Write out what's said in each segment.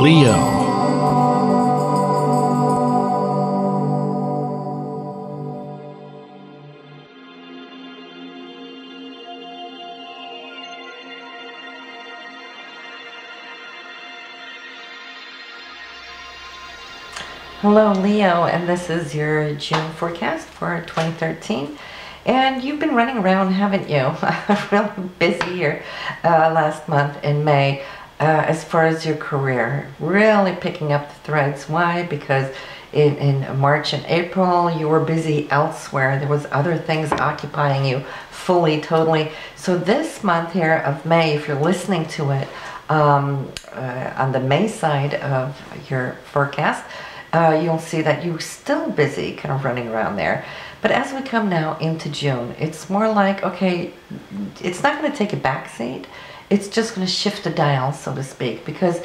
Leo. Hello, Leo, and this is your June forecast for 2013. And you've been running around, haven't you? really busy here uh, last month in May uh, as far as your career. Really picking up the threads. Why? Because in, in March and April, you were busy elsewhere. There was other things occupying you fully, totally. So this month here of May, if you're listening to it um, uh, on the May side of your forecast, uh, you'll see that you're still busy kind of running around there. But as we come now into June, it's more like, okay, it's not going to take a back seat. It's just going to shift the dial, so to speak, because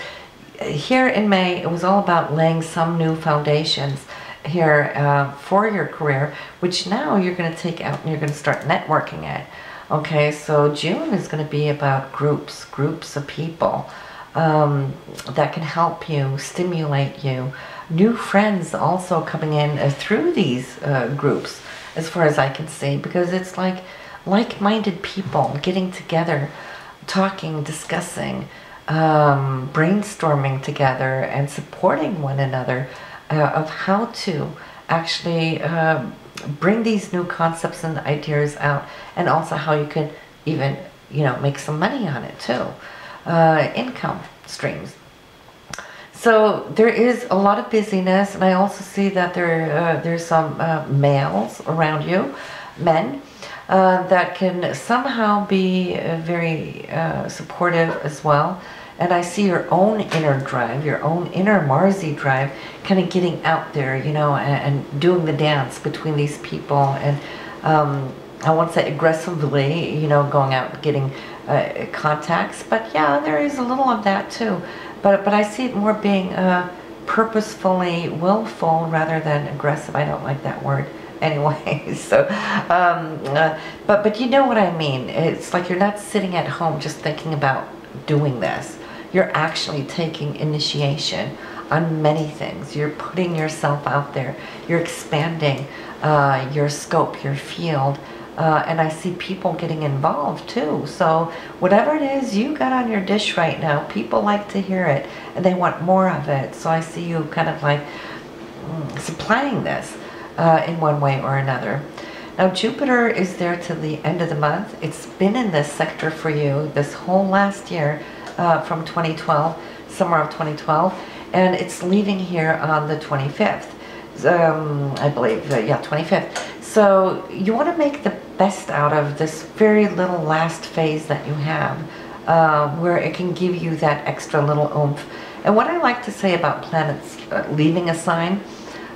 here in May, it was all about laying some new foundations here uh, for your career, which now you're going to take out and you're going to start networking it. Okay, so June is going to be about groups, groups of people um, that can help you, stimulate you, new friends also coming in uh, through these uh, groups, as far as I can see, because it's like like-minded people getting together, talking, discussing, um, brainstorming together, and supporting one another uh, of how to actually uh, bring these new concepts and ideas out, and also how you can even, you know, make some money on it too. Uh, income streams. So there is a lot of busyness, and I also see that there uh, there's some uh, males around you, men, uh, that can somehow be uh, very uh, supportive as well. And I see your own inner drive, your own inner Marzi drive, kind of getting out there, you know, and, and doing the dance between these people. And um, I won't say aggressively, you know, going out getting uh, contacts, but yeah, there is a little of that too. But, but I see it more being uh, purposefully willful rather than aggressive. I don't like that word anyway. So, um, uh, but, but you know what I mean. It's like you're not sitting at home just thinking about doing this. You're actually taking initiation on many things. You're putting yourself out there. You're expanding uh, your scope, your field, uh, and I see people getting involved too. So whatever it is you got on your dish right now, people like to hear it and they want more of it. So I see you kind of like mm, supplying this uh, in one way or another. Now Jupiter is there till the end of the month. It's been in this sector for you this whole last year uh, from 2012, summer of 2012, and it's leaving here on the 25th. Um, I believe, uh, yeah, 25th. So you want to make the best out of this very little last phase that you have, uh, where it can give you that extra little oomph. And what I like to say about planets uh, leaving a sign,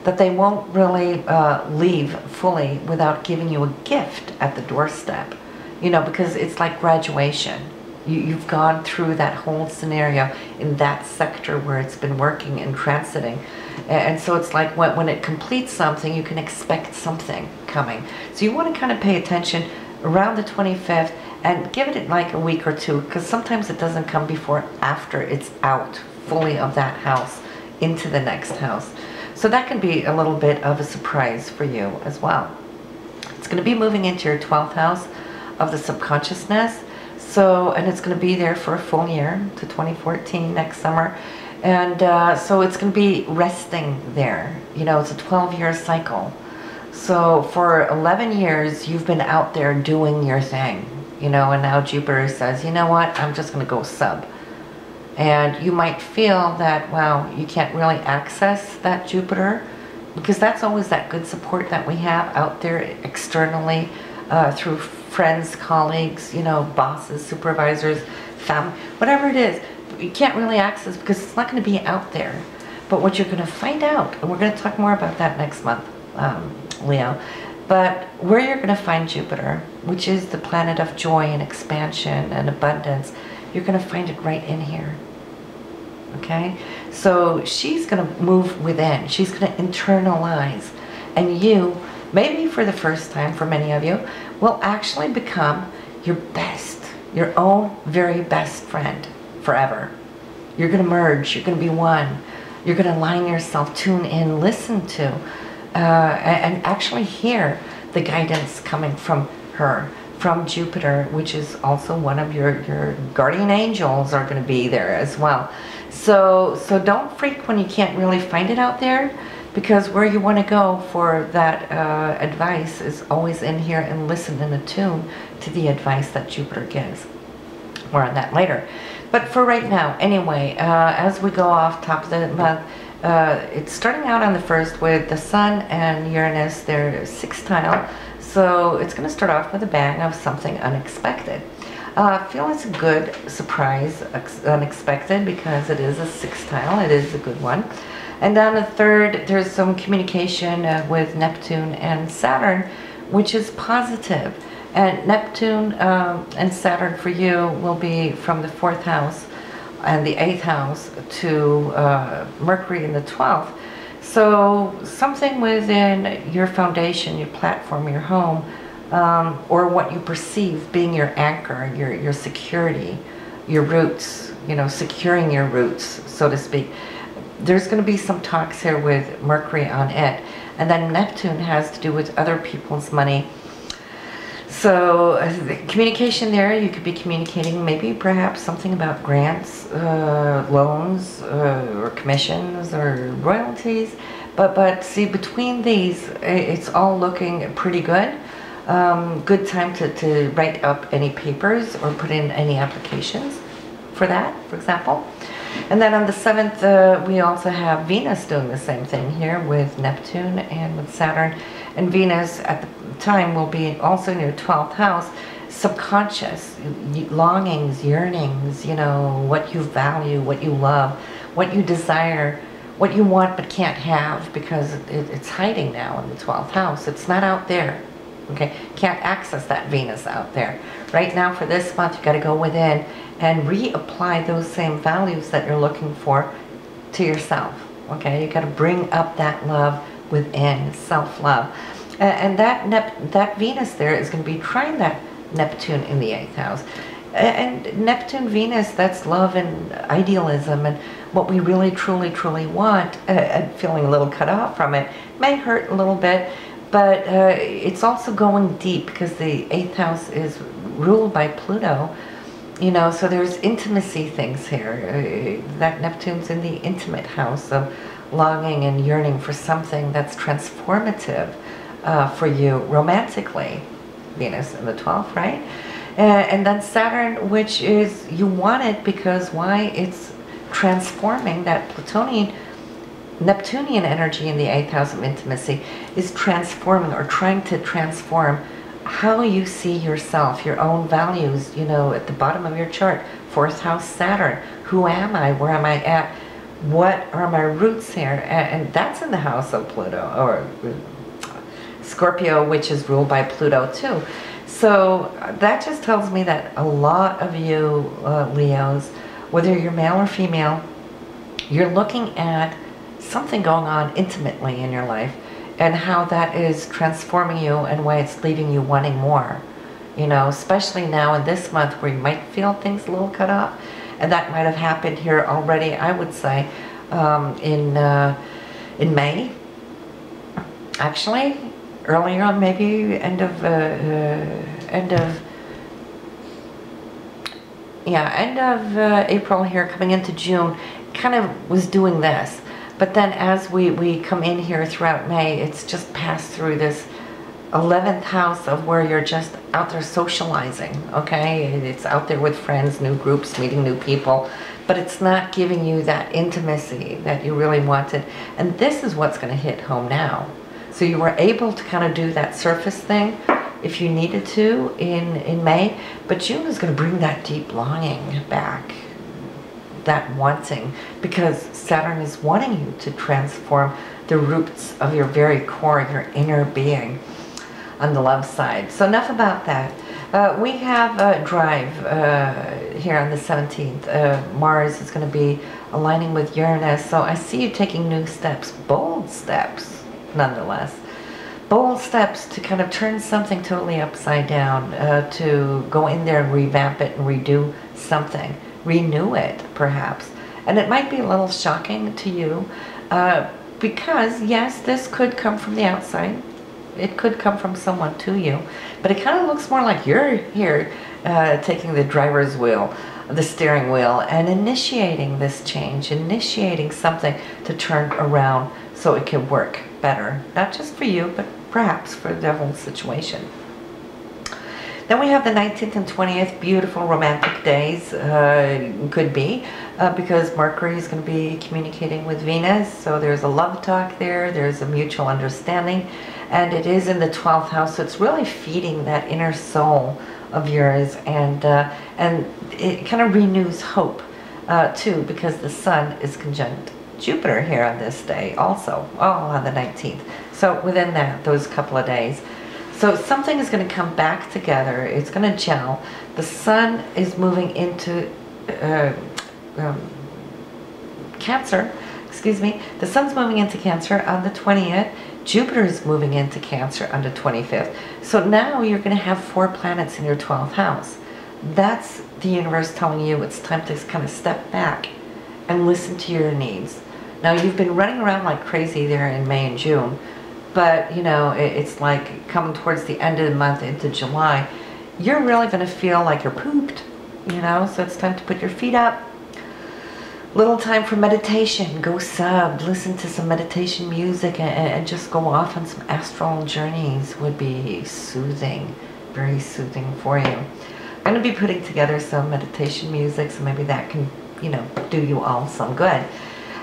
that they won't really uh, leave fully without giving you a gift at the doorstep. You know, because it's like graduation. You, you've gone through that whole scenario in that sector where it's been working and transiting. And so it's like when, when it completes something, you can expect something coming. So you want to kind of pay attention around the 25th and give it like a week or two because sometimes it doesn't come before after it's out fully of that house into the next house. So that can be a little bit of a surprise for you as well. It's going to be moving into your 12th house of the subconsciousness. So, and it's going to be there for a full year to 2014 next summer. And uh, so it's going to be resting there. You know, it's a 12 year cycle. So for 11 years, you've been out there doing your thing, you know, and now Jupiter says, you know what, I'm just going to go sub. And you might feel that, well, you can't really access that Jupiter because that's always that good support that we have out there externally uh, through friends, colleagues, you know, bosses, supervisors, family, whatever it is you can't really access because it's not going to be out there. But what you're going to find out, and we're going to talk more about that next month, um, Leo, but where you're going to find Jupiter, which is the planet of joy and expansion and abundance, you're going to find it right in here. Okay? So she's going to move within. She's going to internalize. And you, maybe for the first time for many of you, will actually become your best, your own very best friend forever. You're going to merge. You're going to be one. You're going to align yourself, tune in, listen to, uh, and actually hear the guidance coming from her, from Jupiter, which is also one of your, your guardian angels are going to be there as well. So, so don't freak when you can't really find it out there because where you want to go for that uh, advice is always in here and listen and attune to the advice that Jupiter gives. More on that later. But for right now, anyway, uh, as we go off top of the month, uh, it's starting out on the first with the Sun and Uranus, they're sextile. So it's going to start off with a bang of something unexpected. Uh, feel it's a good surprise, unexpected, because it is a sextile. It is a good one. And then the third, there's some communication uh, with Neptune and Saturn, which is positive. And Neptune um, and Saturn for you will be from the fourth house and the eighth house to uh, Mercury in the 12th. So something within your foundation, your platform, your home, um, or what you perceive being your anchor, your, your security, your roots, you know, securing your roots, so to speak. There's going to be some talks here with Mercury on it. And then Neptune has to do with other people's money so uh, communication there, you could be communicating maybe perhaps something about grants, uh, loans, uh, or commissions, or royalties. But, but see, between these, it's all looking pretty good. Um, good time to, to write up any papers or put in any applications for that, for example. And then on the 7th, uh, we also have Venus doing the same thing here with Neptune and with Saturn. And Venus at the time will be also in your 12th house, subconscious longings, yearnings, you know, what you value, what you love, what you desire, what you want but can't have because it, it's hiding now in the 12th house. It's not out there. Okay, can't access that Venus out there. Right now for this month, you got to go within and reapply those same values that you're looking for to yourself. Okay, you got to bring up that love within, self-love. And that Nep that Venus there is going to be trying that Neptune in the eighth house. And Neptune, Venus, that's love and idealism and what we really, truly, truly want. Uh, and feeling a little cut off from it may hurt a little bit, but uh, it's also going deep because the eighth house is ruled by Pluto. You know, so there's intimacy things here. Uh, that Neptune's in the intimate house of longing and yearning for something that's transformative uh, for you romantically. Venus in the 12th, right? Uh, and then Saturn, which is, you want it because why? It's transforming that Plutonian, Neptunian energy in the 8th house of intimacy is transforming or trying to transform how you see yourself, your own values, you know, at the bottom of your chart, fourth house Saturn. Who am I? Where am I at? What are my roots here? And, and that's in the house of Pluto, or Scorpio, which is ruled by Pluto too. So that just tells me that a lot of you uh, Leos, whether you're male or female, you're looking at something going on intimately in your life and how that is transforming you and why it's leaving you wanting more. You know, especially now in this month where you might feel things a little cut off. And that might have happened here already, I would say, um, in, uh, in May. Actually, earlier on, maybe end of, uh, uh, end of, yeah, end of uh, April here, coming into June, kind of was doing this. But then as we, we come in here throughout May, it's just passed through this 11th house of where you're just out there socializing, okay? It's out there with friends, new groups, meeting new people, but it's not giving you that intimacy that you really wanted. And this is what's going to hit home now. So you were able to kind of do that surface thing if you needed to in, in May, but June is going to bring that deep longing back, that wanting, because Saturn is wanting you to transform the roots of your very core, your inner being on the love side. So enough about that. Uh, we have a drive uh, here on the 17th. Uh, Mars is going to be aligning with Uranus, so I see you taking new steps, bold steps nonetheless. Bold steps to kind of turn something totally upside down, uh, to go in there and revamp it and redo something renew it, perhaps. And it might be a little shocking to you uh, because, yes, this could come from the outside. It could come from someone to you. But it kind of looks more like you're here uh, taking the driver's wheel, the steering wheel, and initiating this change, initiating something to turn around so it can work better. Not just for you, but perhaps for the whole situation. Then we have the 19th and 20th, beautiful romantic days, uh, could be, uh, because Mercury is going to be communicating with Venus, so there's a love talk there, there's a mutual understanding, and it is in the 12th house, so it's really feeding that inner soul of yours, and, uh, and it kind of renews hope, uh, too, because the Sun is conjunct Jupiter here on this day also, all on the 19th. So within that, those couple of days. So something is going to come back together. It's going to gel. The sun is moving into uh, um, Cancer. Excuse me. The sun's moving into Cancer on the 20th. Jupiter is moving into Cancer on the 25th. So now you're going to have four planets in your 12th house. That's the universe telling you it's time to kind of step back and listen to your needs. Now you've been running around like crazy there in May and June but you know it, it's like coming towards the end of the month into July you're really going to feel like you're pooped you know? So it's time to put your feet up. Little time for meditation. Go sub. Listen to some meditation music and, and just go off on some astral journeys would be soothing very soothing for you. I'm going to be putting together some meditation music so maybe that can you know do you all some good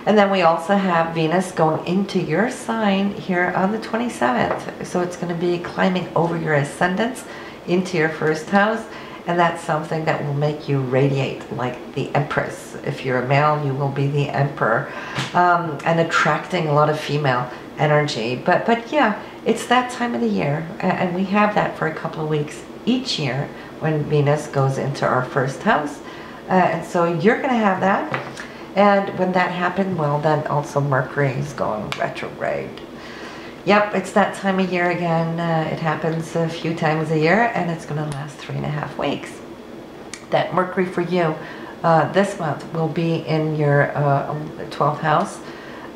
and then we also have Venus going into your sign here on the 27th. So it's going to be climbing over your ascendants into your first house. And that's something that will make you radiate like the Empress. If you're a male, you will be the Emperor. Um, and attracting a lot of female energy. But, but yeah, it's that time of the year. And we have that for a couple of weeks each year when Venus goes into our first house. Uh, and so you're going to have that. And when that happened, well, then also Mercury is going retrograde. Yep, it's that time of year again. Uh, it happens a few times a year, and it's going to last three and a half weeks. That Mercury for you uh, this month will be in your uh, 12th house.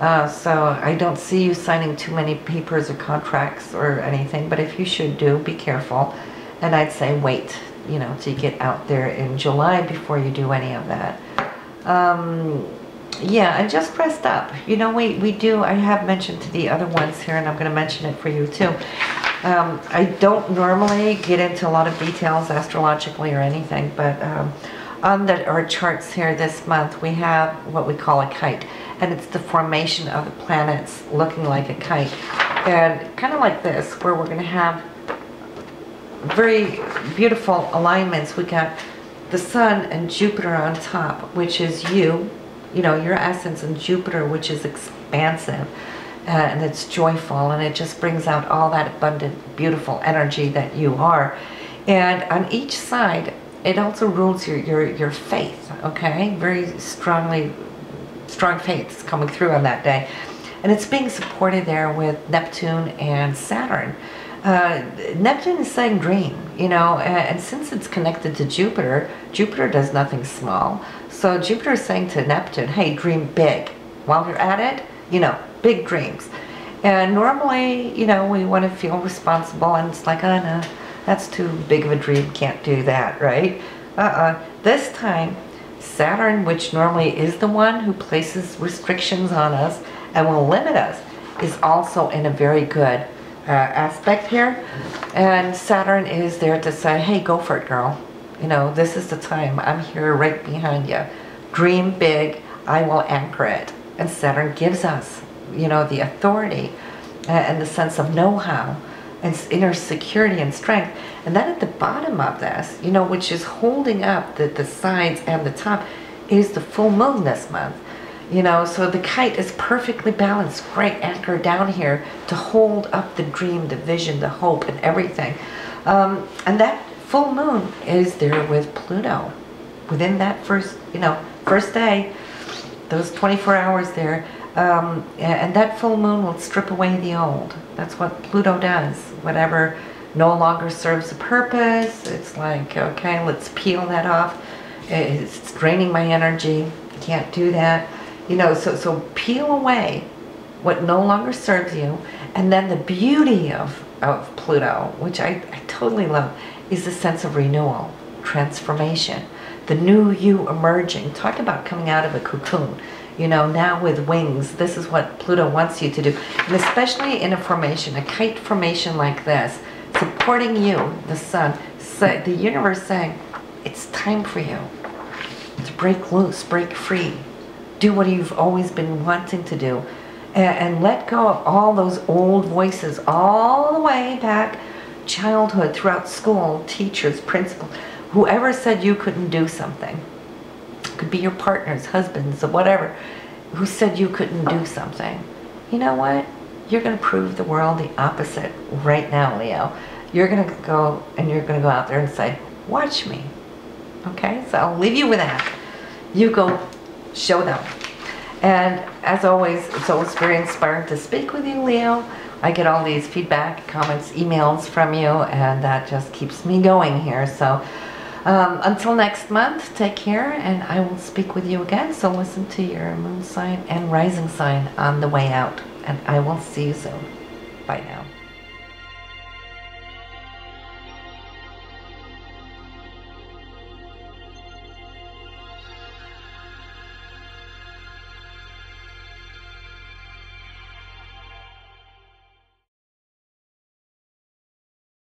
Uh, so I don't see you signing too many papers or contracts or anything, but if you should do, be careful. And I'd say wait, you know, to get out there in July before you do any of that. Um, yeah, and just pressed up. You know, we, we do, I have mentioned to the other ones here, and I'm going to mention it for you too. Um, I don't normally get into a lot of details astrologically or anything, but um, on the, our charts here this month, we have what we call a kite. And it's the formation of the planets looking like a kite. And kind of like this, where we're going to have very beautiful alignments. We got the sun and Jupiter on top, which is you, you know, your essence, and Jupiter, which is expansive uh, and it's joyful and it just brings out all that abundant, beautiful energy that you are. And on each side, it also rules your, your, your faith, okay? Very strongly, strong faiths coming through on that day. And it's being supported there with Neptune and Saturn. Uh, Neptune is saying dream, you know, and, and, since it's connected to Jupiter, Jupiter does nothing small. So Jupiter is saying to Neptune, hey, dream big. While you're at it, you know, big dreams. And normally, you know, we want to feel responsible, and it's like, oh no, that's too big of a dream, can't do that, right? Uh-uh. This time, Saturn, which normally is the one who places restrictions on us and will limit us, is also in a very good uh, aspect here. And Saturn is there to say, hey, go for it, girl. You know, this is the time. I'm here right behind you. Dream big. I will anchor it. And Saturn gives us, you know, the authority uh, and the sense of know-how and inner security and strength. And then at the bottom of this, you know, which is holding up the, the sides and the top, is the full moon this month. You know, so the kite is perfectly balanced, great anchor down here to hold up the dream, the vision, the hope, and everything. Um, and that full moon is there with Pluto. Within that first, you know, first day, those 24 hours there, um, and that full moon will strip away the old. That's what Pluto does. Whatever no longer serves a purpose, it's like, okay, let's peel that off It's draining my energy. Can't do that. You know, so, so peel away what no longer serves you. And then the beauty of, of Pluto, which I, I totally love, is the sense of renewal, transformation, the new you emerging. Talk about coming out of a cocoon. You know, now with wings, this is what Pluto wants you to do. And especially in a formation, a kite formation like this, supporting you, the sun, say the universe saying, it's time for you to break loose, break free, do what you've always been wanting to do, and, and let go of all those old voices all the way back childhood, throughout school, teachers, principals, whoever said you couldn't do something. It could be your partners, husbands, or whatever, who said you couldn't do something. You know what? You're going to prove the world the opposite right now, Leo. You're going to go and you're going to go out there and say, watch me. Okay? So I'll leave you with that. You go show them. And as always, it's always very inspiring to speak with you, Leo. I get all these feedback, comments, emails from you, and that just keeps me going here. So um, until next month, take care, and I will speak with you again. So listen to your moon sign and rising sign on the way out, and I will see you soon. Bye now.